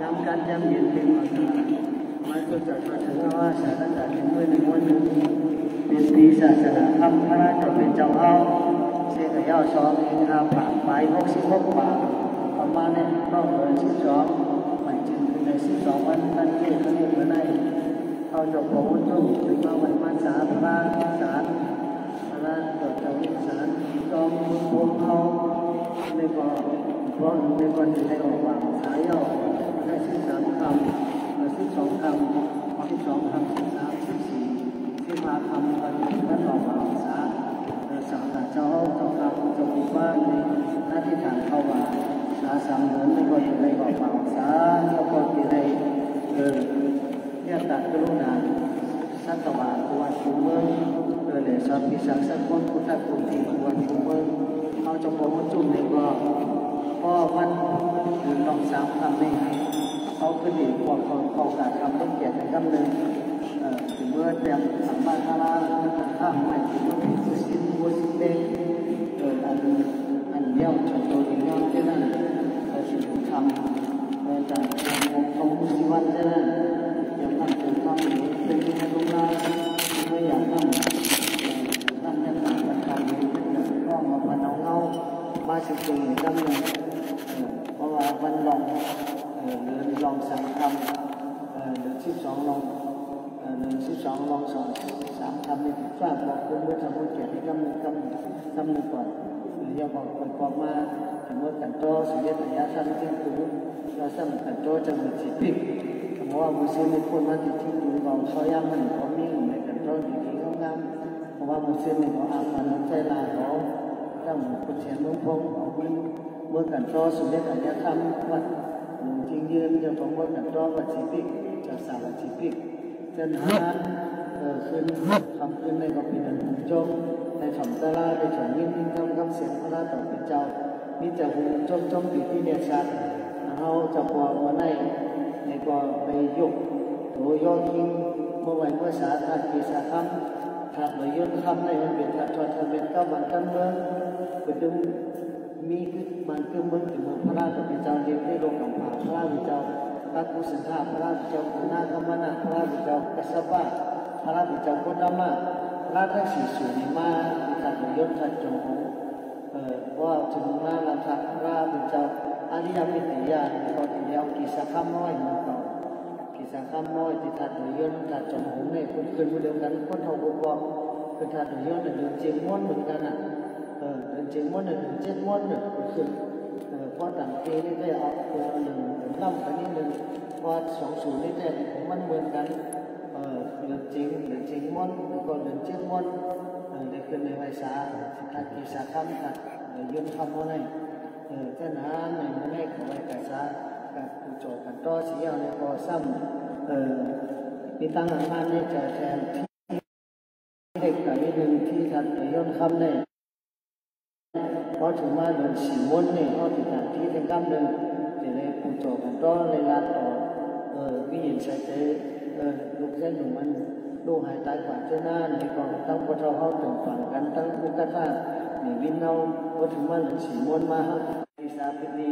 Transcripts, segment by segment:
ย้ำกันย้ำเย็นเป็นมามาจนจากมาถึงว่าศาสนาถึงเมื่อหนึ่งวันหนึ่งเป็นปีศาสนาธรรมพระราชเป็นเจ้าเอาเสียกับยาชอมีอาปากไปหกสิบหกปากประมาณนี้ต้องเลยสิบสองหมายถึงในสิบสองวันนั่นเองเขาเรียกว่าในเขาจบโปรโมชั่นถึงมาวันมาสาพระสารพระราชจดจำสารจอมพวงเขาในบ่อ เพราะในวันในออกวางสายย่อได้สิบสามคำสิบสองคำสิบสองคำสิบสามสิบสี่สิบห้าคำกันและต่อมาสาสาขาเจ้าเจ้าคำจงว่าในหน้าที่ฐานเข้ามาสาสามเหมือนในก็อยู่ในบ่อเปล่าสาแล้วก็อยู่ในเออเนี่ยตัดกรุณาสัตวาตัวชูเมืองเออเลยสอบพิสังสักคนพุทธคุณที่ตัวชูเมืองเขาจงบอกว่าจุ่มในบ่อ พ่อมันหรือน้องสาวคำนี้เขาขึ้นอีกพวกเขาเขาการคำต้องเกียรติในคำหนึ่งถึงเมื่อเตรียมสัมมาทาราข้ามไปถึงเมื่อพิสิทธิ์วัสิเตเกิดอันอันเดียวจนตัวเดียวเท่านั้นเราสิ่งทำ นึ่งคำหนึ่งก่อนหรือยังบอกคนบอกมาถึงว่ากันโตสิ่งที่ตัญญาทำที่คุณเราสร้างกันโตจะมีสิทธิ์เพราะว่ามุสลิมคนมาที่ที่คุณบอกเขายังมันเขามีในกันโตดีๆเขางามเพราะว่ามุสลิมเขาอาภาน้ำใจลายเขาตั้งคุณเชียนนุ่งพงเอาเงินเมื่อกันโตสิ่งที่ตัญญาทำว่าจริงยืนจะผมว่ากันโตวัดสิพิกจะสาวสิพิกเช่นนั้น พระราต่อเป็นเจ้ามีแต่หูจงจงติดที่เนี่ยชัดเราจะพอวันในในก็ไปยกโถยอคิงเมื่อวันเมื่อสาธากีสาคำถ้าเลยยนคำในมันเป็นถ้าทอดทะเบียนก็บันกันเมืองไปดูมีคือมันคือเมืองถึงเมืองพระราชเป็นเจ้าเรียกได้ลงกับผาพระราชเจ้าพระกุศลธาพระราชเจ้าคุณาคมนาพระราชเจ้ากัสบะพระราชเจ้าโคตมาพระราชสีสุนิมาทัดยศทัดจง ว่าถึงมาลาทัดพระราชเจ้าอาริยมิตรยาพอถึงยาวกิสาข้ามน้อยมันต่อกิสาข้ามน้อยที่ทัดหรือยศทัดจงหงเนี่ยคุณคืนเดียวกันคนเท่าบุญบอกคือทัดยศเนี่ยเดินเจียงม้วนเหมือนกันอะเออเดินเจียงม้วนเดินเจ็ดม้วนเนี่ยคุณคืนพอต่างปีนี่ได้เอาคนหนึ่งถึงล่ำไปนิดหนึ่งพอสองศูนย์นี่ได้มันเหมือนกันเออเรื่องจริงเรื่องจริงม้วนแล้วก็เรื่องเจ็ดม้วน ได้ขึ้นในภาษาทักีสาคำทัดยืนคำว่าไงเออเจ้าหน้าในมันให้ขอไว้ภาษากับผู้โจกันต่อเสียในพอซ้ำเออมีตั้งอันนั้นนี่จะแทนที่เด็กกับนิดหนึ่งที่ทัดย้อนคำเนี่ยเพราะถึงว่าเดินสีม้วนเนี่ยเขาติดตามที่เป็นกำเดินจะเลยผู้โจกันต่อเลยลาต่อเออวิญญาณใส่เจเออลูกเส้นหนุ่มมัน ลูกหายตายกว่าเจ้าหน้าในกองตั้งพระเจ้าเขาถึงฝันกันตั้งผู้กระทาหนีวินเอาพอถึงว่าเดินสีม้วนมาฮะดีสาเป็นดี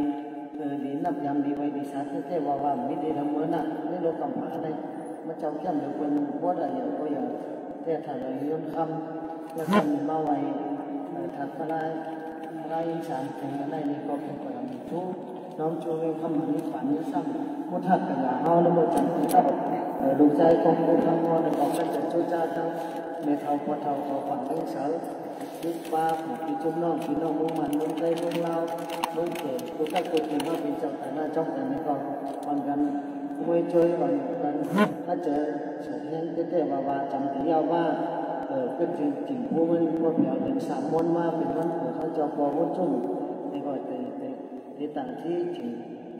เออดีนับยำดีไว้ดีสาเท่ว่าว่าม่ได้ทำเมื่อน่ะในโลกกำผาเลยมาเจ้าเข้มเดี๋ยวคนวัดอะไรก็อย่างแต่ถ้าเราย้อนคำแล้วคนมาไว้ถัดพระราพระอินทร์ถึงอะไรนี่ก็เป็นปรมิทุกข์น้องโจเวคำนี้ฝันนี้ซ้ำมุทักกันละเฮาแล้วก็จังทับ ลูกใจของผู้ทำงานในกองกันจะช่วยจ้าทั้งในเท่าพอเท่าขาฝันเลี้ยงเสาลูกป้าผู้ที่จุ่มน้องพี่น้องมุ่งมันมุ่งใจมุ่งเรามุ่งเกิดลูกใกล้ตัวจริงว่าเป็นเจ้าแต่หน้าจ้องแต่ในกองวันกันมวยช่วยวันกันถ้าเจอเสียงเต้ๆว่าว่าจำที่ยาวว่าเออเป็นจริงจริงผู้มันผู้เปลี่ยนเป็นสามมนมาเป็นวันเกิดเขาจะพอวันจุ่มในก็แต่แต่ในต่างที่จริง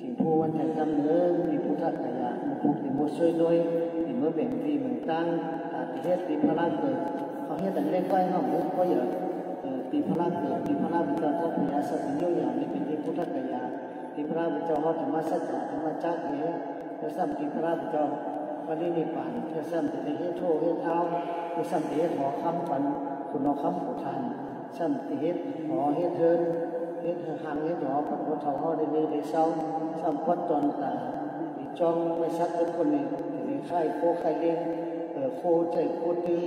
จริงผู้วันแห่งกำเนิดมีพุทธกายะมีผู้ที่มุช่วยด้วยที่เมื่อแบ่งที่เหมือนตั้งอาทิเทศตีพลังเกิดเขาเฮ็ดแต่เล็กไว้เขาเล็กก็เยอะตีพลังเกิดตีพลังวิจารณ์ทัพยาสัตย์โยอย่างนี้เป็นที่พุทธกายะตีพลังวิจารณ์ธรรมสัจจะธรรมจักรเนี่ยแล้วซ้ำตีพลังวิจารณ์ปรินิพพานเพื่อซ้ำจะได้เฮ็ดโชว์เฮ็ดเท้าเพื่อซ้ำจะเฮ็ดหอคำปันคุณเอคำผู้ทานซ้ำจะเฮ็ดหอเฮ็ดเทิน เฮ็ดห่างเฮ็ดหอกับบ่เฒ่าเฮาได้มีได้เศร้าสัมพัดตอนตายจ้องไม่สักเป็นคนนี้ใครโคใครเลี้ยงเออโคใจโคตี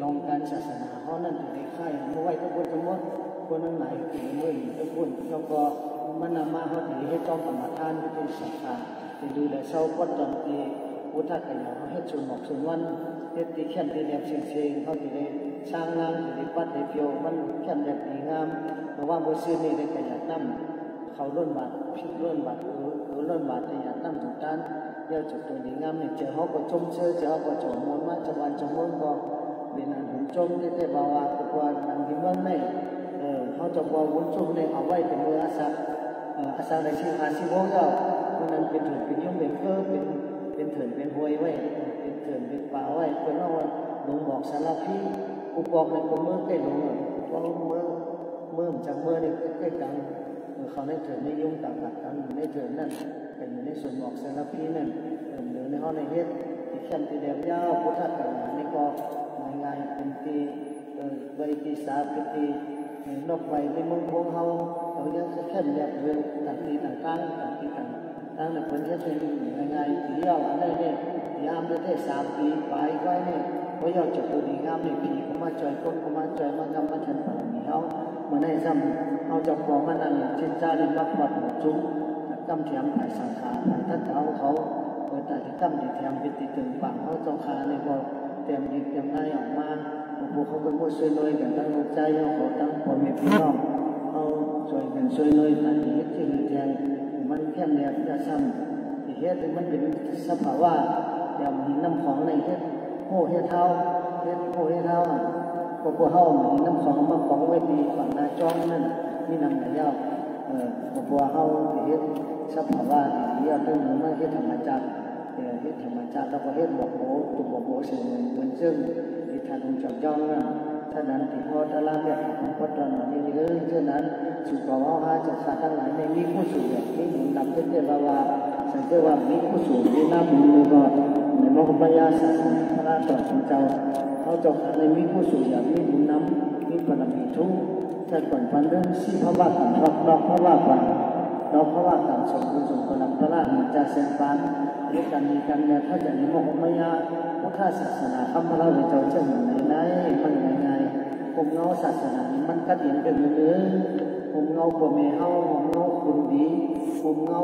ลองการศาสนาเฮานั่นถึงใครเมื่อไว้ทุกคนทั้งหมดคนนั้นไหนถึงเมื่อทุกคนแล้วก็มันนำมาเฮาถือให้ต้องกรรมฐานที่เป็นศรัทธาที่ดูแลเศร้าพัดตอนที่อุทธกยาเฮ็ดสุนหมอกสุนวันเฮ็ดที่เข้มที่แหลมเสียงเสียงเขาที่ได้สร้างงานที่ปัดได้เพียวมันเข้มแหลมดีงาม ว่าบซื้อนี่ได้กระยัดน้ำเขาล้นบาดพิษล้นบาดเออเออล้นบาดได้ยัดน้ำถูกด้านเดี๋ยวจุดตัวนี้งามนี่เจอเขาก็จมเชื่อเจอเขาก็จมมนมาจังหวันจมมนก็เป็นอันหุ่นจมได้บ่าวาก็ว่าอันที่มันไม่เออเขาจะบ่วุ่นจมในเอาไว้เป็นมืออาศักเอออาในชีอาชีวงเราคนนั้นเป็นถือเป็นยุ่งเป็นเพื่อเป็นเป็นเถินเป็นหวยไว้เป็นเถินเป็นป่าไว้คนเราหลงบอกสารพีกูบอกในกูเมื่อใกล้หลงเพราะเมื่อเมื่อจาก เมื่อนี่ใกล้กันเขาในเถิดนในยุ่งต่างกันในเถินนั่นเป็นในส่วนบอกสารพีนั่นเหรือในห้องในเฮ็ดที่เข้มที่เดียวยาวพุทธกันนี่ก็ง่ายๆเป็นตีเออใบตีสาเป็นตีนกใบในมุมของเขาเขายังเข้มแบบเรื่อต่างตีต่างกันต่างตีต่างตั้งแต่คนที่เป็นยังไงที่เราอันนี้เนี่ยยามได้สามปีไปไว้เนี่ยก็ยอดจุดตัวดีงามในปีก็มาจอยคนก็มาจอยมากำมาทันผ่านนี้เขา มาในซ้ำเขาจะบอกมันนั่นเช่นจ้าดิมักปัดจุ้งกำเทียมผ่ายสังขารถ้านเอาเขาเปิดแต่ที่กำดีเทียมเป็นติดตึงปังเขาจงขาเนี่ยก็เตรียมดีเตรียมง่ายออกมาพวกเขาเป็นผู้ช่วยเลยกันตั้งใจเขาตั้งพ่อแม่พี่น้องเขาช่วยกันช่วยเลยแต่ที่ที่แทงมันแค่แนวจะซ้ำที่เฮ็ดมันเป็นสภาวะเดี๋ยวมีน้ำของในเฮ็ดโหเฮ็ดเท้าเฮ็ดโหเฮ็ดเท้า พวกพวกเฮามีน้ำของมาของไว้ดีฝั่งหน้าจ้องนั่นมีน้ำไหลยาวเออพวกพวกเฮาเฮ็ดสภาวะที่เราต้งมาเฮ็ดธรรมชาติเฮ็ดธรรมชาติแล้วก็เฮ็ดบอกโหตุบอกโหสิ่งเหมือนซึ่งที่ทานลงจอดจ้องนั่นท่านั้นที่พ่อตะลาเนี่ยพ่อตอนนี้เออเช่นนั้นสุขภาพจะขาดทั้งหลายในมีผู้สูงมีหนุนนำเพื่อเว่าว่าสังเกตว่ามีผู้สูงมีหน้าบุญมือก็ในมรรคปัญญาศาสนาพระราชของเจ้า เขาจะในมีผู้สูงอย่างมีบุญน้ำมีบารมีทุกแต่ก่อนพันเรื่องสี่พระว่ากันรับรองพระว่ากันเราพระว่ากันสมบูรณ์สมบูรณ์พระราชจะเสนปานเรื่องการมีการเนี่ยถ้าอย่างในมรรคปัญญาพุทธศาสนาคำพระเราเจ้าจะเหมือนไหนมันยังไงผมเงาศาสนามันกัดเห็นเป็นเรื่องผมเงาพ่แม่เฮาผมเงาคุณดีผมเงา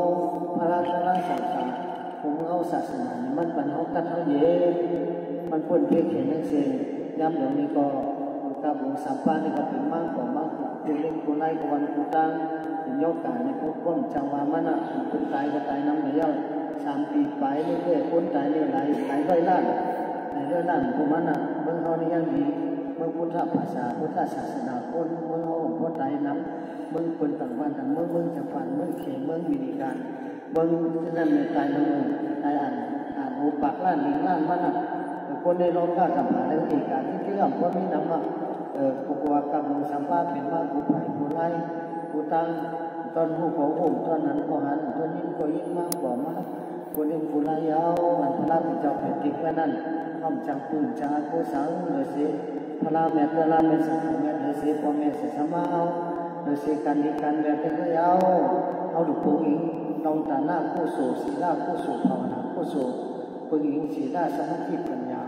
พระราชราสังขาผมเงาศาสนามันปันเฮากัดเฮาเย็น มันพ้นเพียงเห็นนั่นเองย้ำเดี๋ยวนี้ก็กาบงสัมปานี่ก็เป็นมากกว่ามากคุณเล่นคุไล่กวันคุตั้งเป็นยกกายในพวกคนจังหวะมันอะคุณตายก็ตายน้ำไหลย่อยสามปีไปเรื่อยๆคนตายนี่อยไหลไหลร้อยล้านไหลร้อยล้านพวกมันอะเมื่อเขานี่ยังดีเมื่อพุทธภาษาพุทธศาสนาคนเมื่อเขาพุทธไตน้ำเมื่อคนต่างวันต่างเมื่อเมื่อจะฝันเมื่อเขียนเมื่อวิธีการเมื่อนั่นในตายน้ำมือตายอ่านอ่านหูปากล้านหลิงล้านมันอะ คนในโลกก็ทำหาในวิธีการที่เที่เราเพรามีน้ำอะเอ่อปกวากำลังสัมภาษเป็นว่าผู้ไผ่ผู้ไล่ผู้ตั้งตอนผู้เขาห่มตอนนั้นก็หันตอนนี้ก็ยิ่งมากกว่ามากคนเองผู้ไล่ยาวมันพระราชเจ้าแผ่นดินแม่นั่นห้อมจังปืนจ้าผู้สาวเหลยสิพระราแม่พระราแม่สังแม่เหลยสิพ่อแม่เสียสมาเอาเหลยสิการดีการแบบเป็นก็ยาวเอาดุปูอิงน้องตาหน้าผู้สูศีลาผู้สูภาวนาผู้สูปูอิงศีลาสมาธิปัญญา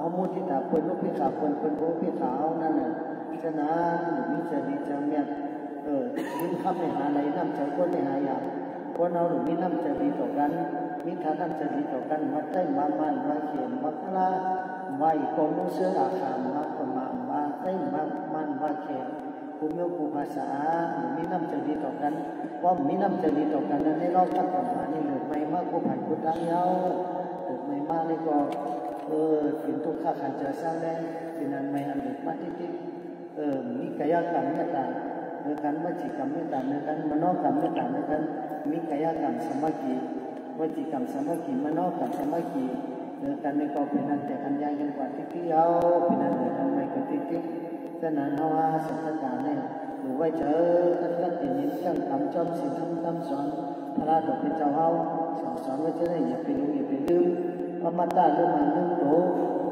าหรือารกำสินที่มันปันเปลี่ยนล้วมันพอมีสินทำตาลาในห้องห้องทำไมจะห้องในตุ้งท่ากันจะสร้างแน่เออพอเขามีสิ่งนี้ถ้าไม่จะเมตาเปิดเปิดก็เมตตาเขาพอเขาการุณาเปิดเปิดก็การุณาเขาเอามุทิตาลูกพิขาเปิดเปิดโอพิขาเอานั่นน่ะฉะนั้นมีจะดีจะเมียเออยิ้มคำในหาไรน้ำใจคนในหาอยากคนเราหรือมีน้ำใจดีต่อกันมีทาน้ำใจดีต่อกันมาได้มามันมาเขียนมาคลาไม่กงเสื้ออาคารมาประมามาได้มามันมาเขียนภูมิโยภูภาษามีน้ำใจดีต่อกันว่ามีน้ำใจดีต่อกันนั้นในรอบตักกันมานี่หรือไม่มากผู้ผ่านผู้ตั้งเย้าหรือไม่มากนี่ก็เอง เออฝินทุกข้าขันเจอสร้างได้สินันไม่อันหรือมาที่ที่เออมีกายกรรมเนี่ยต่างเนื้อกันวจีกรรมไม่ต่างเนื้อกันมโนกรรมไม่ต่างเนื้อกันมีกายกรรมสมาธิวจีกรรมสมาธิมโนกรรมสมาธิเนื้อกันในก็เป็นอันแต่อันยากันกว่าที่ที่เอาเป็นอันเนื้อกันไม่ก็ที่ที่ฉะนั้นเอาว่าสัจจาเนี่ยหรือว่าเจออันละตินินจังคำจอมสิทำคำสอนพระราชเป็นเจ้าเฮาสอนสอนว่าจะได้อย่าไปรู้อย่าไปลืม พระมาตาเรื่องมันเรื่องโต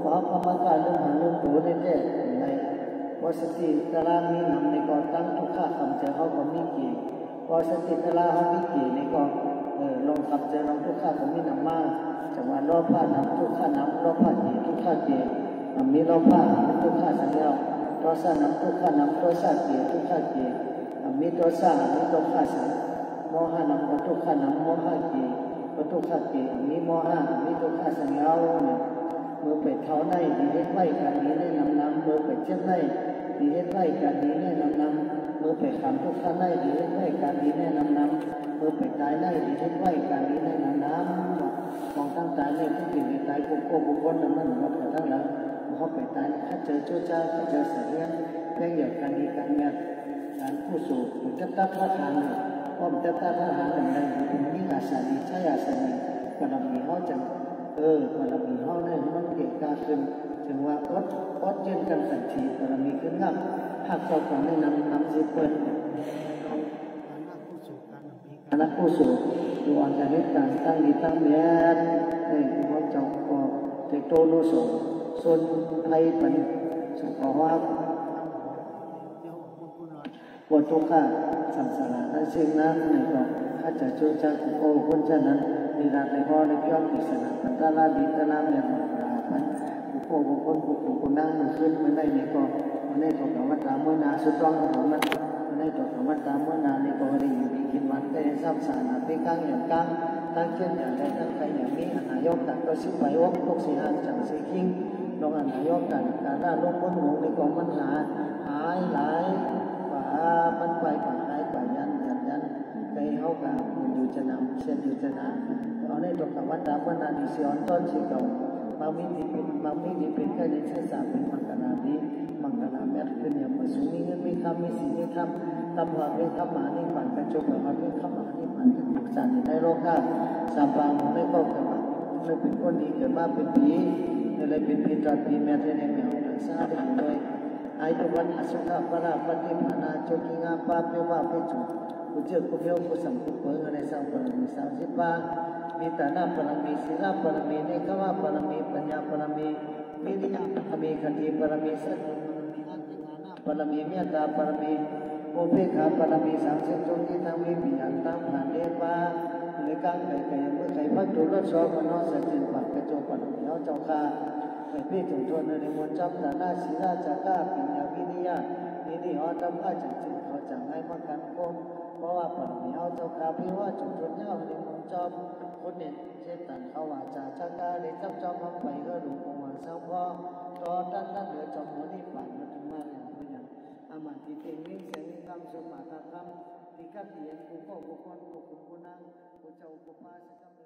เพราะพระมาตาเรื่องมันเรื่องโตได้แน่ในวสติตรามีนำในกองตั้งทุกข้าคำเจอเขาก็มีกี่วสติตราเขามีกี่ในกอเออลงคำเจอลงทุกข้าก็มีนำมาจังหวะรอบผ้านำทุกข้านำรอบผ้าเกี่ทุกข้าเกี่มีรอบผ้ามีทุกข้าสัญญาตัวสานำทุกข้านำตัวสาเกี่ทุกข้าเกี่มีตัวสามีตัวข้าสัญโมหะนำทุกข้านำโมหะเกี่ทุกข้าเกี่มีโมหะมีทุกข้าสัญญาเนี่ยมือเป็ดเท้าในดีเฮ็ดไหวกันนี้ได้นำนำเมื่อเป็ดเจ็บในดีเฮ็ดไหวกันนี้ได้นำนำเมื่อเป็ดขำทุกข้าในดีเฮ็ดไหวกันนี้ได้นำนำเมื่อเป็ดตายในดีเฮ็ดไหวกันนี้ได้นำนำมองตั้งตายในผู้ปิ่นในตายกุกโกบุคคลนั้นมันหมดทั้งหลังเขาเป็ดตายข้าเจอเจ้าเจ้าข้าเจอเสียงแรงเหยียดกันดีกันเงียการผู้สูบผู้จับตัดท่าทางป้อมจับตัดท่าทางกันได้ถึงมีอาสาดีใช่อาสาดีกระดำมีเขาจังเออพลังมีห้องนี่มันเก่งกาขึ้นถึงว่าอดอดเย็นกันสันทีพลังมีขึ้นงับหากเจ้าของแนะนำนำสิเปิดคณะผู้สูงดูอันจะเห็นการตั้งดีตั้งแม้ในเขาเจ้าก็เทคโตโนโซส่วนไทยเป็นสุขภาพปวดทุกข์ค่ะ สัมสารถ้าเชื่อน้ำในต่อข้าจะช่วยชาติโกคนเช่นนั้นมีราในพ่อในย่อมติสนาพันธะลาบิตนาเมียของราพันผู้โกบุคคลผู้ถูกคนนั่งมันขึ้นมันได้ในกองมันได้ตกธรรมตามเมื่อนาสุดต้องของมันมันได้ตกธรรมตามเมื่อนาในก่อได้อยู่ดีกินวันได้สัมสารไปกลางอย่างกลางตั้งเช่นอย่างใดตั้งใจอย่างนี้อนายกตัดก็ซื้อไปวกพวกสีหางจังสีกิ้งลงอนายกตัดการได้ลงพ้นหงในกองมันหาหายหลายป่ามันไปป่า cây hậu cả mình dù chân nằm xem dù chân nằm ตอนนี้ตกกับวัดดาวนาดิสิออนต้นสิเก่าบางมิติเป็นบางมิติเป็นแค่ในเชื้อสายเป็นมังกรดีมังกรแม่ขึ้นเนี่ยมาสูงมีเงินมีคำมีสิ่งมีคำตำหัวเป็นคำมานี่ผ่นกระจกมาเป็นคำมานี่ผ่นเป็นบุกสันในโลกาสามปางไม่ก็เกิดมาไม่เป็นคนดีเกิดมาเป็นผีอะไรเป็นผีตรัสผีแม่ที่ในแมวนักซาด้อยู่ด้วย อายุวันอสุขปราปฏิมานาโจกิงาปาเปว่าไปจุกุเจกุเพียวกุสัมกุเปงอะไรสร้างปรมีสามสิปามีตานาปรมีศีลปรมีเนกวาปรมีปัญญาปรมีวิริยะปรมีขันติปรมีสัจปรมีอัตติานาปรมีเมตตาปรมีโอเปขาปรมีสังเสจงที่ทำให้มีอันตามผ่านเดปาในการไก่ไก่เมื่อไก่พักตุลสอมนอสัจจิปักกระโจปรมีเอาเจ้าค่ะ ไก่พี่ถุงทวนในมวลจำตานาศีลจักราปัญญาวิริยะนี่นี่อ๋อจำข้าจังจิเขาจังให้มากันโกงเพราะว่าปรมีเอาเจ้าค่ะพี่ว่าจุดทวนเน่าในมวลจำคนเด่นเช่นตันเขาว่าจ่าชักกาได้จับจอมมาไปก็ดูของวันสังพ่อตอดันดันเหลือจอมหัวนี่ฝันมาถึงมาอย่างเพื่อนอามันที่เต็งวิ่งเสียงคำสมาคำที่กัดเดียนกูก็กูคนกูกูกูนั่งกูเจ้ากูป้าสัก